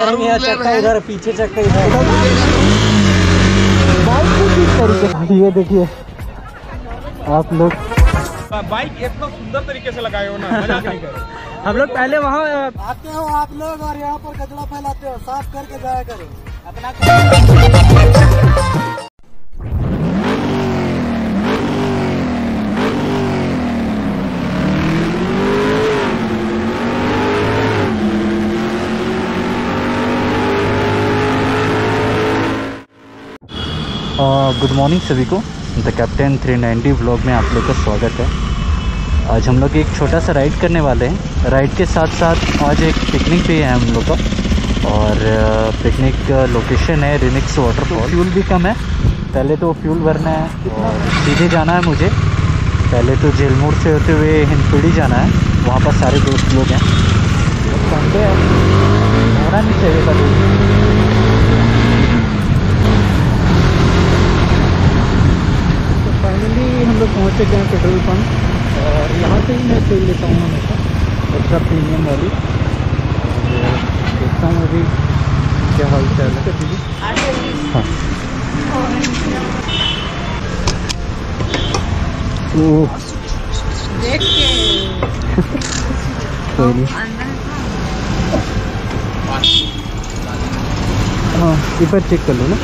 यहाँ चक्का इधर पीछे चक्का इधर। बाइक को किस तरीके से ये देखिए आप लोग। बाइक इतना सुंदर तरीके से लगाए हो ना हम लोग पहले वहाँ आते हो आप लोग और यहाँ पर कचरा फैलाते हो साफ़ करके जाया करो। अपना गुड मॉर्निंग सभी को। द कैप्टन 390 ब्लॉग में आप लोग का स्वागत है। आज हम लोग एक छोटा सा राइड करने वाले हैं। राइड के साथ साथ आज एक पिकनिक भी है हम लोग का। और पिकनिक लोकेशन है रिनिक्स वाटरफॉल फ्यूल भी कम है। पहले तो फ्यूल भरना है और सीधे जाना है मुझे। पहले तो झेलमूर से होते हुए हिंदपीढ़ी जाना है। वहाँ पर सारे दोस्त लोग हैं। संडे है। होना नहीं चाहिए तो फाइनली हम लोग पहुँच चुके हैं पेट्रोल पंप, और यहाँ से ही मैं तेल लेता हूँ हमेशा एक्स्ट्रा प्रीमियम वाली। देखता हूँ अभी क्या हाल चाल है। हाँ। हाँ एक बार चेक कर लो ना।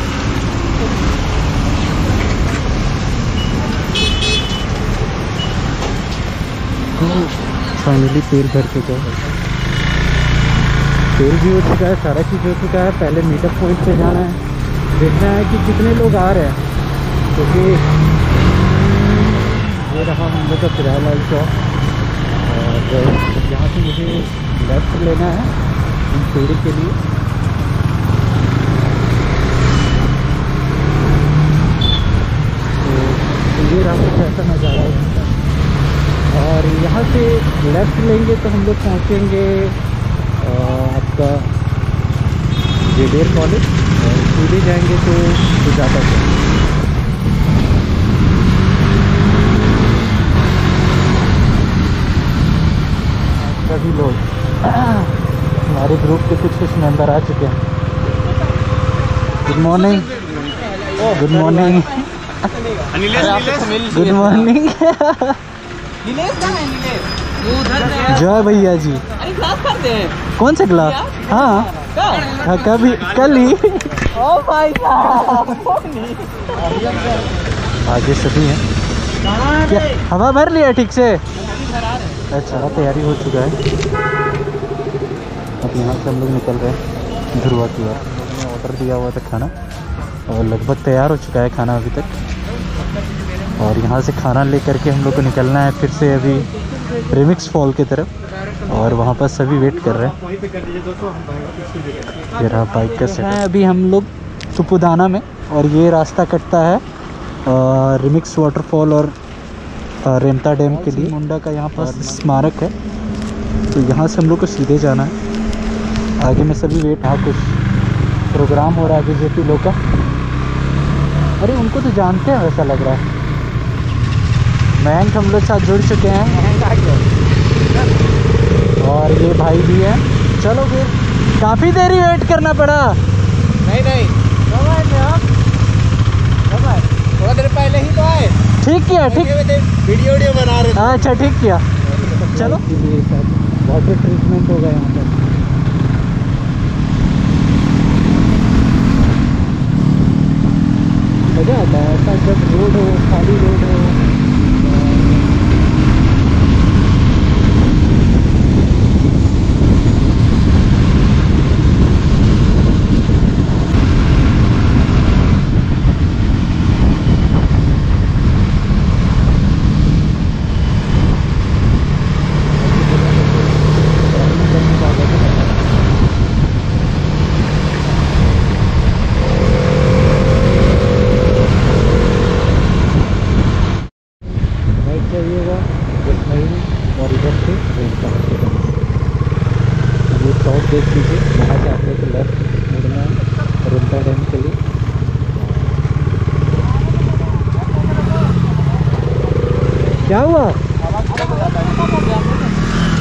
फाइनली तेल भर चुका है। तेल भी हो चुका है, सारा चीज़ हो चुका है, पहले मीटअप पॉइंट पे जाना है। देखना है कि कितने लोग आ रहे हैं। क्योंकि ये रहा हम लोग का किरायालाल चौक। और यहाँ से मुझे लेफ़्ट लेना है सीढ़ी के लिए। तो ये कुछ ऐसा नज़ारा है। और यहाँ से लेफ़्ट लेंगे तो हम लोग पहुँचेंगे आपका जेडेर कॉलेज और सीधे जाएँगे तो सुजाता चौक सभी लोग हमारे ग्रुप के कुछ कुछ मेंबर आ चुके हैं। Good morning good morning good morning Jai भैया जी। कौन सा क्लास हाँ। हाँ कभी कल ही। आगे सभी हैं। क्या हवा भर लिया ठीक से? अच्छा तैयारी हो चुका है। अब यहाँ से हम लोग निकल रहे हैं ध्रुवा की ओर। ऑर्डर दिया हुआ था खाना। और लगभग तैयार हो चुका है खाना अभी तक। और यहाँ से खाना ले करके हम लोग को निकलना है फिर से अभी रिमिक्स फॉल की तरफ़। और वहाँ पर सभी वेट कर रहे हैं। ये रहा बाइक का सेट अभी हम लोग सुपुदाना में और ये रास्ता कटता है रिमिक्स वाटरफॉल और रेमता डैम के लिए। मुंडा का यहाँ पर स्मारक है। तो यहाँ से हम लोग को सीधे जाना है। आगे में सभी वेट यहाँ कुछ प्रोग्राम हो रहा है बीजेपी लोग का। अरे उनको तो जानते हैं वैसा लग रहा है। मयंक हम लोग साथ जुड़ चुके हैं। और ये भाई भी हैं। चलो फिर काफ़ी देरी वेट करना पड़ा। नहीं नहीं। थोड़ा देर पहले ही तो आए। ठीक किया ठीक। वीडियो वीडियो बना रहे हाँ अच्छा ठीक किया। चलो। वाटर ट्रीटमेंट होगा यहाँ पर मज़ा आता है ऐसा जब रोड हो खाली रोड हो।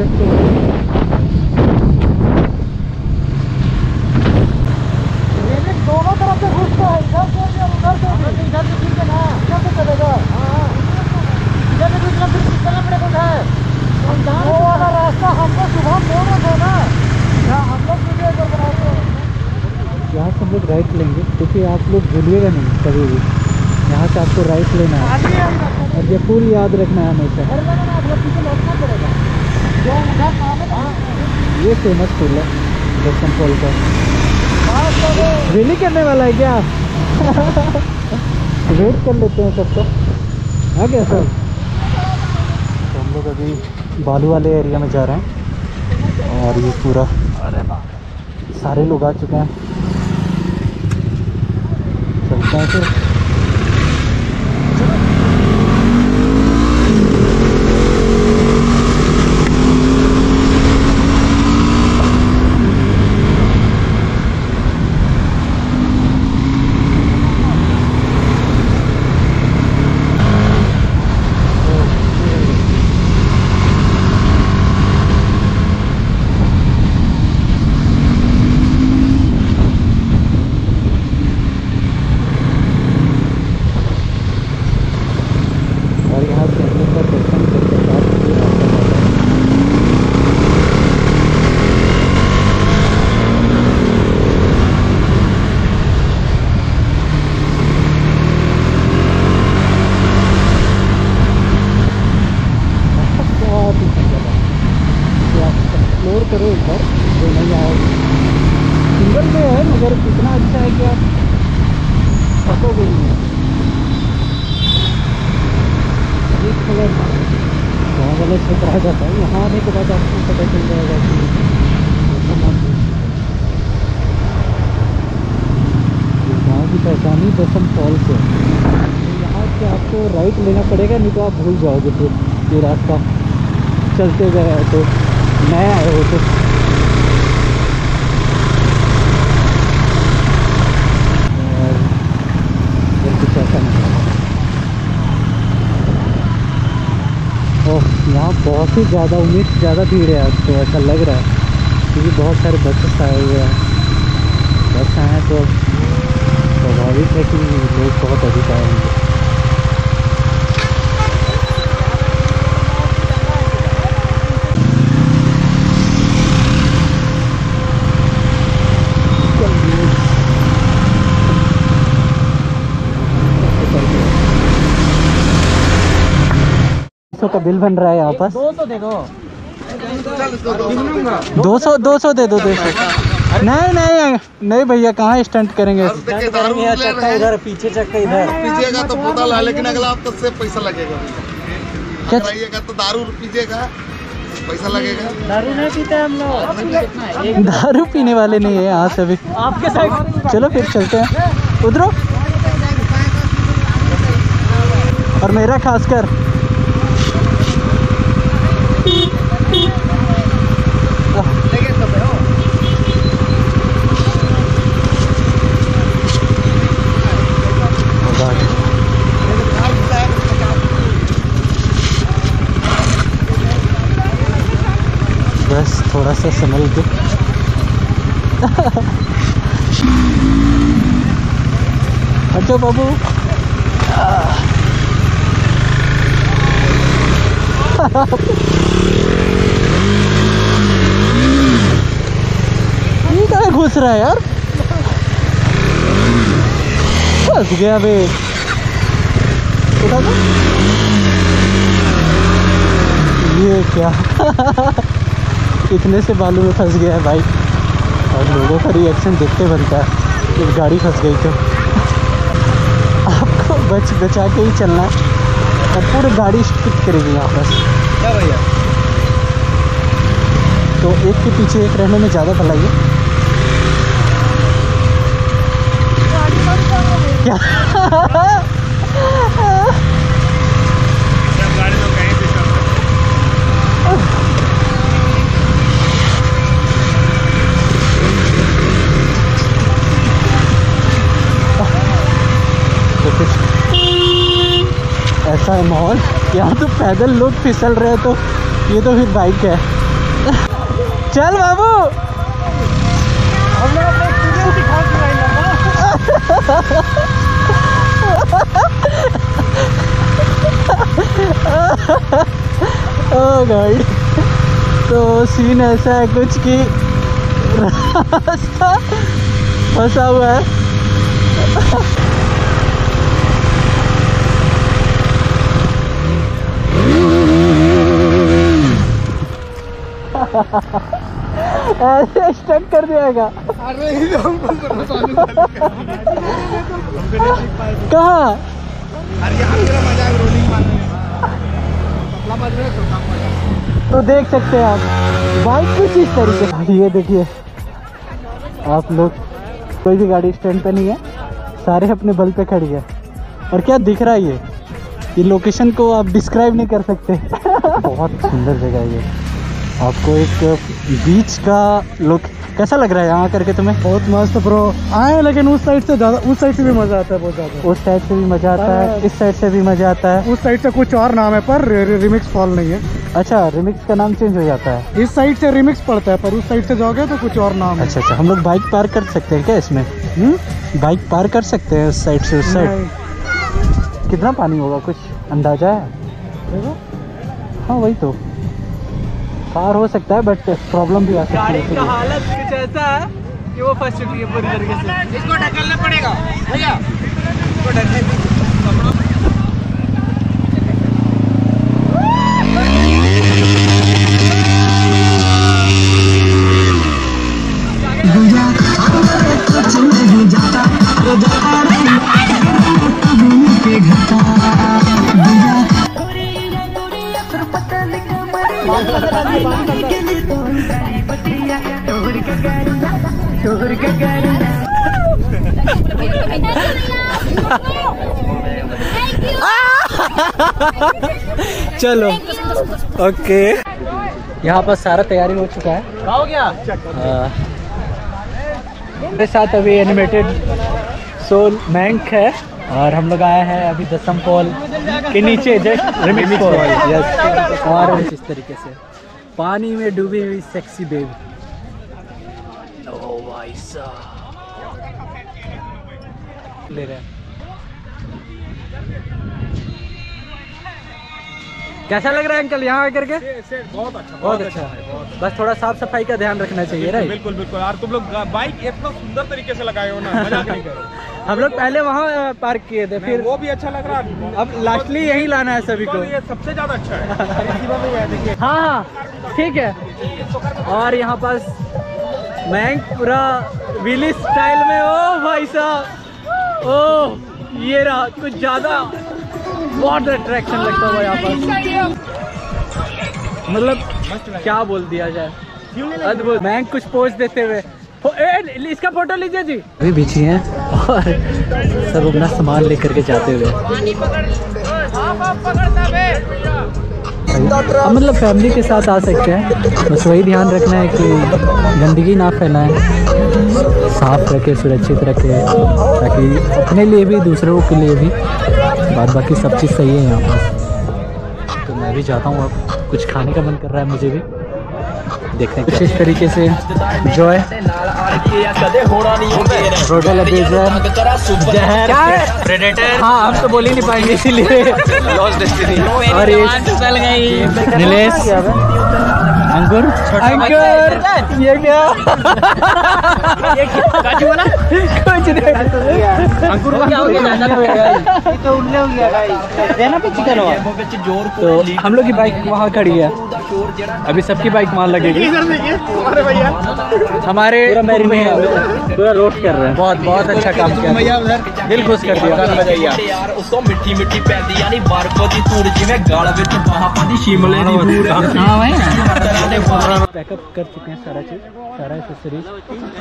देखते हो दोनों तरफ़ से घुसता है इधर से भी उधर से भी इधर से ठीक है ना इधर से चलेगा हाँ इधर से दूसरा फिर निकलना पड़ेगा उधर वो वाला रास्ता हमको सुबह रहे ना हम लोग वीडियो इधर बनाते हैं यहाँ से हम लोग राइट लेंगे क्योंकि आप लोग भूलिएगा नहीं कभी भी। यहाँ से आपको राइट लेना है। और ये पुल याद रखना है हमेशा। ये फ़ेमस पुल है दर्शन पुल का। रिली करने वाला है क्या? वेट कर लेते हैं सबको। हाँ क्या सर तो हम लोग अभी बालू वाले एरिया में जा रहे हैं। और ये पूरा सारे लोग आ चुके हैं। चलते हैं फिर और यहाँ से हम लोग का दर्शन करके बाद फिर रास्ता जाता है बहुत ही सुंदर है कि आप एक्सप्लोर करो एक बार जो नहीं आया सिंगल में है मगर इतना अच्छा है कि आप थकोगे नहीं एक कलर गाँव से आ जाता है यहाँ आने के बाद आपको पता चल जाएगा कि गाँव की पहचान ही दसम फॉल्स है। तो यहाँ से आपको राइट लेना पड़ेगा, नहीं तो आप भूल जाओगे फिर ये रास्ता। चलते गए तो नया है वो तो और इधर कुछ ऐसा नहीं है ओह यहाँ बहुत ही ज़्यादा उम्मीद से ज़्यादा भीड़ है आज तो ऐसा लग रहा है, क्योंकि बहुत सारे बसेस आए हुए हैं। बस आए हैं तो स्वाभाविक है कि लोग बहुत अधिक आए होंगे। का बिल बन रहा है यहाँ पर? दो सौ दे सौ दो सौ दे दो दो सौ। नहीं नहीं नहीं भैया कहाँ स्टंट करेंगे? चक्का इधर पीछे चक्का इधर। पीजिएगा तो बोतल है लेकिन अगला हफ़्ते से पैसा लगेगा। क्या आइएगा तो दारू पीजिएगा पैसा लगेगा। दारू नहीं पीते हम लोग। दारू पीने वाले नहीं है यहाँ से भी। आपके साइड चलो फिर चलते हैं। उधरो। और मेरा खासकर थोड़ा सा संभल के अच्छा बाबू। ये कहाँ घुस रहा है यार? फंस गया बे उठा। ये क्या? इतने से बालू में फंस गया है भाई। और लोगों का रिएक्शन देखते बनता है कि गाड़ी फंस गई तो। आपको बच बचा के ही चलना है। और पूरी गाड़ी स्किप करेगी यहाँ पर क्या भैया? तो एक के पीछे एक रहने में ज़्यादा भलाई है क्या गाड़ी में कहीं भी कर तो कुछ ऐसा है माहौल यहाँ तो पैदल लोग फिसल रहे हैं तो ये तो फिर बाइक है। चल बाबू। के ओ तो सीन ऐसा है कुछ कि रास्ता फंसा हुआ है। ऐसे स्टक कर दिएगा कहाँ? तो तो देख सकते हैं आप। बाइक कुछ इस तरीके ये देखिए। आप लोग कोई भी गाड़ी स्टैंड पे नहीं है। सारे अपने बल पे खड़ी है। और क्या दिख रहा है ये? ये लोकेशन को आप डिस्क्राइब नहीं कर सकते। बहुत सुंदर जगह है ये। आपको एक बीच का लुक कैसा लग रहा है यहाँ करके तुम्हें? बहुत मस्त ब्रो आए लेकिन उस साइड से ज़्यादा उस साइड से भी मज़ा आता है बहुत ज़्यादा। उस साइड से भी मज़ा आता है इस साइड से भी मज़ा आता है। उस साइड से कुछ और नाम है पर रिमिक्स फॉल नहीं है। अच्छा रिमिक्स का नाम चेंज हो जाता है। इस साइड से रिमिक्स पड़ता है पर उस साइड से जाओगे तो कुछ और नाम है। अच्छा अच्छा हम लोग बाइक पार कर सकते हैं क्या इसमें? हम्म? बाइक पार कर सकते हैं उस साइड से उस साइड कितना पानी होगा? कुछ अंदाज़ा है? हाँ वही तो। पार हो सकता है बट प्रॉब्लम भी आ सकती है गाड़ी का हालत कुछ ऐसा है कि वो फंस चुकी है पूरी तरीके से। इसको ढकलना पड़ेगा। भैया। इसको ढकने चलो ओके। यहाँ पर सारा तैयारी हो चुका है। हो। मेरे साथ अभी एनिमेटेड सोल मैंक है और हम लोग आए हैं अभी दसम पॉल के नीचे जस्ट रिमिक्स पॉल यस और इस तरीके से। पानी में डूबी हुई सेक्सी बेबी भाई ले रहे कैसा लग रहा है अंकल यहाँ आकर के बहुत अच्छा बहुत अच्छा है बस थोड़ा साफ़ सफ़ाई का ध्यान रखना चाहिए राइट बिल्कुल बिल्कुल। यार तुम लोग बाइक इतना सुंदर तरीके से लगाए हो ना मज़ाक नहीं करो। हम लोग पहले वहाँ पार्क किए थे फिर वो भी अच्छा लग रहा है। अब लास्टली यही लाना है सभी को। ये सबसे ज़्यादा अच्छा है। में है हाँ ठीक है। और यहाँ पास मैंग पूरा विली स्टाइल में ओ भाई साहब। ओ ये रहा कुछ ज़्यादा बहुत अट्रैक्शन लगता है यहाँ पास मतलब क्या बोल दिया जाए? अद्भुत। मैंग कुछ पोज देते हुए ए, इसका फ़ोटो लीजिए जी। अभी बिछी हैं और सब अपना सामान लेकर के जाते हुए। अब मतलब फैमिली के साथ आ सकते हैं। बस वही ध्यान रखना है कि गंदगी ना फैलाएँ, साफ़ रखें, सुरक्षित रखें, ताकि अपने लिए भी, दूसरों के लिए भी बाद बाकी सब चीज़ सही है यहाँ पर। तो मैं भी जाता हूँ अब कुछ खाने का मन कर रहा है मुझे भी। देखते हैं कुछ इस तरीके से रोडल जहर. प्रेडेटर हाँ हम तो बोल ही नहीं पाएँगे इसीलिए. और ये नीलेश. अंकुर. अंकुर. ये क्या? कुछ नहीं. अंकुर क्या हो गया? तो उल्ले हो गया भाई. देना पे चिकन तो हम लोग की बाइक वहाँ खड़ी है. अभी सबकी बाइक मार लगेगी हमारे पूरा रोट कर रहे हैं। बहुत बहुत अच्छा काम किया। दिल खुश कर दिया। पैकअप हाँ। कर चुके हैं सारा चीज़ सारा एक्सेसरीज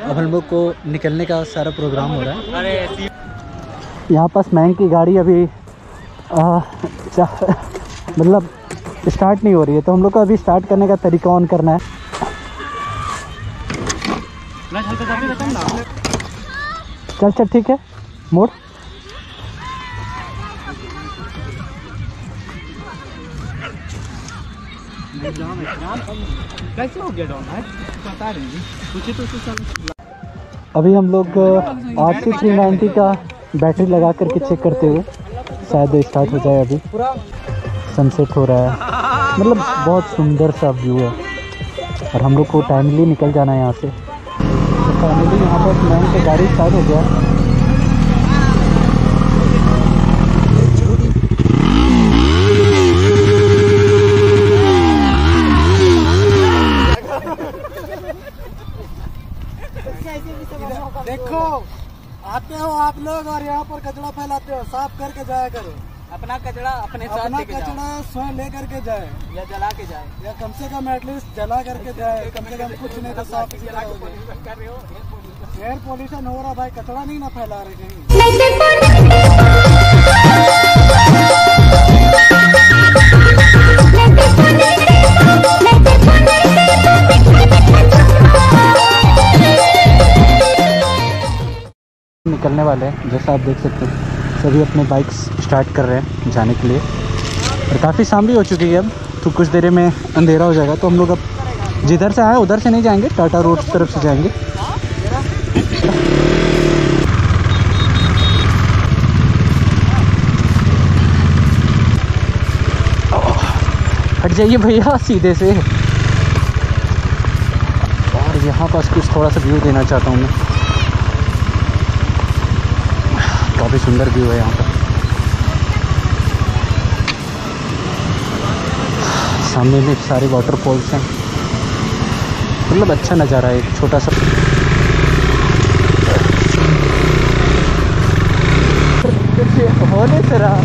अब हम लोग को निकलने का सारा प्रोग्राम हो रहा है। यहाँ पास मैंग की गाड़ी अभी मतलब स्टार्ट नहीं हो रही है तो हम लोग को अभी स्टार्ट करने का तरीका ऑन करना है। चल चल, ठीक है। मोड़। अभी हम लोग आर सी थ्री नाइन्टी का बैटरी लगा करके चेक करते हुए, शायद स्टार्ट हो जाए अभी। सनसेट हो रहा है। मतलब बहुत सुंदर सा व्यू है। और हम लोग को टाइमली निकल जाना है यहाँ से। तो फाइनली यहाँ पर मैम की गाड़ी स्टार्ट हो गया। देखो, आते हो आप लोग और यहाँ पर कचरा फैलाते हो। साफ़ करके जाया करो। अपना कचरा अपने अपना कचरा स्वयं ले करके जाए। या जला के जाए। या कम से कम एटलीस्ट जला करके जाए। कम से कम कुछ नहीं तो साफ़ सुथरा हो एयर पोल्यूशन हो रहा भाई कचरा नहीं ना फैला रहे कहीं। निकलने वाले हैं जैसा आप देख सकते हैं। सभी अपने बाइक्स स्टार्ट कर रहे हैं जाने के लिए। और काफ़ी शाम भी हो चुकी है अब तो कुछ देर में अंधेरा हो जाएगा। तो हम लोग अब जिधर से आए, उधर से नहीं जाएँगे टाटा रोड की तरफ़ से जाएँगे। हट जाइए भैया, सीधे से। और यहाँ पास कुछ थोड़ा सा व्यू देना चाहता हूँ मैं। काफ़ी सुंदर व्यू है यहाँ पर। सामने में सारे वाटरफॉल्स हैं। मतलब अच्छा नज़ारा है, एक छोटा सा। हो नहीं से रहा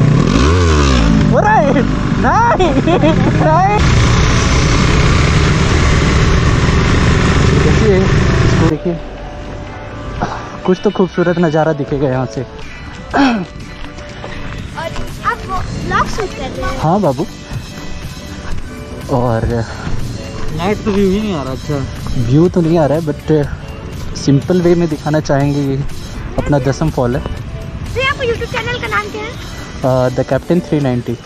हो रहा है नहीं नहीं देखिए, इसको देखिए। कुछ तो खूबसूरत नज़ारा दिखेगा यहाँ से। हैं हाँ बाबू। और नाइट तो व्यू ही नहीं आ रहा अच्छा। व्यू तो नहीं आ रहा है बट सिंपल वे में दिखाना चाहेंगे ये अपना दसम फॉल है। तो यूट्यूब चैनल का नाम क्या है? द कैप्टन 390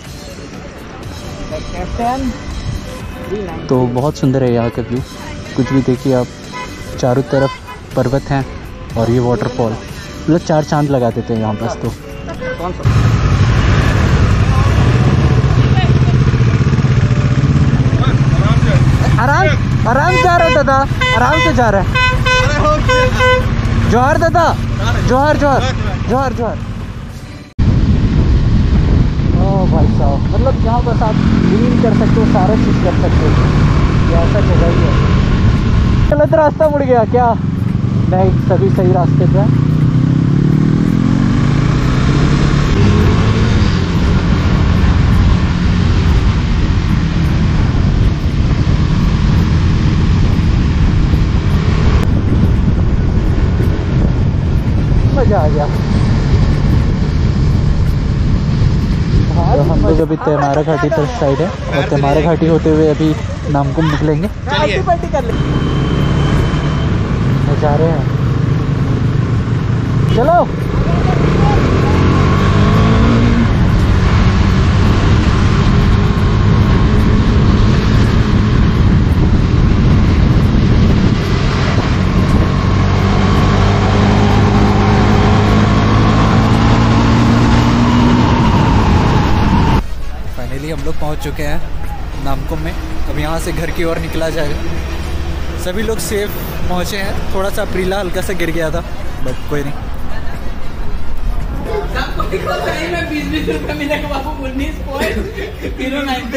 कैप्टन तो बहुत सुंदर है यहाँ का व्यू कुछ भी देखिए आप चारों तरफ़ पर्वत हैं और ये वाटरफॉल मतलब चार चाँद लगा देते हैं यहाँ पास तो। आराम आराम से जा रहा है दादा, आराम से जा रहा है। जोहर दादा, जोहर जोहर जोहर जोहर। ओ भाई साहब मतलब यहाँ बस आप ग्रीन कर सकते हो, सारा चीज़ कर सकते हो। ये ऐसा जगह ही है। गलत रास्ता मुड़ गया क्या? नहीं, सभी सही रास्ते पे मज़ा आ गया। तो हम लोग अभी तेमारा घाटी तरफ़ साइड है और तेमारा घाटी होते हुए अभी नामकुम निकलेंगे। जा रहे हैं। चलो। पहुँच चुके हैं नामकुम में। अब यहाँ से घर की ओर निकला जाएगा। सभी लोग सेफ़ पहुँचे हैं। थोड़ा सा प्रीला हल्का सा गिर गया था बट कोई नहीं। में बीस बीस रुपए मिलेगा, बाबू, उन्नीस पॉइंट ज़ीरो नाइन